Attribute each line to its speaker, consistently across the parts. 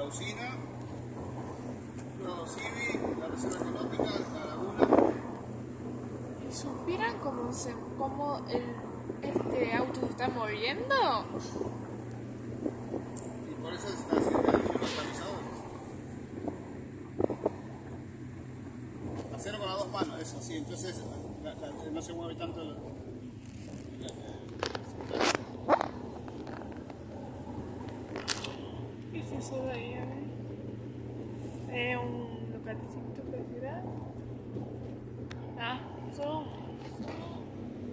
Speaker 1: la usina, Civi, la reserva ecológica, la laguna.
Speaker 2: ¿Y supieran cómo, se, cómo el, este auto se está moviendo?
Speaker 1: Y por eso se está haciendo. Hacerlo con las dos manos, eso sí, entonces la- la- no se mueve tanto. el-
Speaker 2: es eso de ahí? A ver. Es un localcito que será. Ah, son.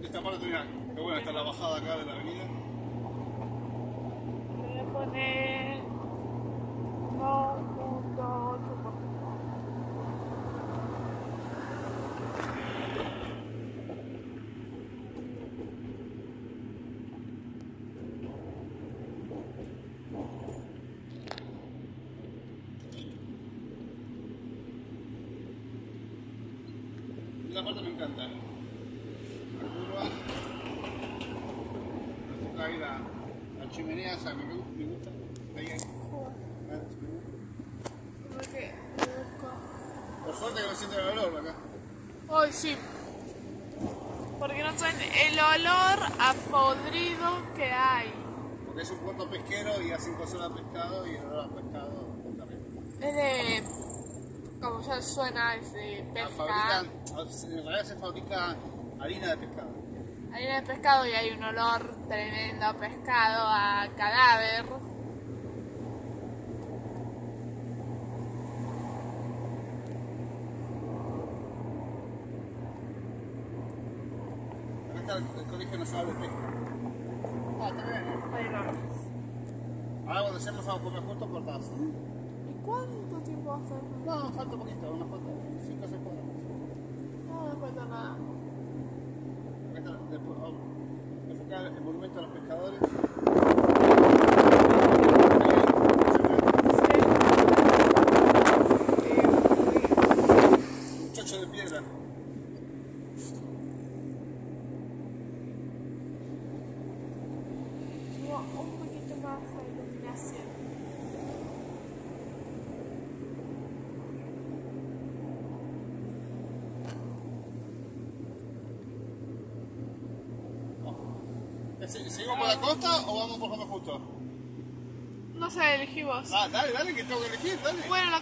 Speaker 1: Esta parte tenía, que bueno, está la bajada acá de la avenida.
Speaker 2: Voy a poner.
Speaker 1: Esa parte me encanta. La curva. Enfoca ahí la, la chimenea esa, me, me gusta. Ahí. Ah, me. Por suerte que no siente el olor acá.
Speaker 2: Hoy sí. Porque no saben el olor a podrido que hay.
Speaker 1: Porque es un puerto pesquero y hacen cosas de pescado y el olor a pescado está terrible.
Speaker 2: Es de. Como ya suena, es de pesca.
Speaker 1: Fabrican, en realidad se fabrica harina de pescado.
Speaker 2: Hay de pescado y hay un olor tremendo a pescado, a cadáver.
Speaker 1: El, el colegio nacional de pesca. Ah, está bien.
Speaker 2: no.
Speaker 1: Ahora cuando hacemos algo comer justo cortamos.
Speaker 2: ¿Y cuánto tiempo hace?
Speaker 1: No, falta un poquito, cinco o seis cuadras.
Speaker 2: No me falta nada.
Speaker 1: Después, vamos. Enfocar el monumento a los pescadores. Muchacho de piedra.
Speaker 2: No, un poquito más de iluminación.
Speaker 1: ¿Seguimos por la costa o vamos por justo?
Speaker 2: No sé, elegí vos.
Speaker 1: Ah, dale, dale, que tengo que elegir, dale.
Speaker 2: Bueno, la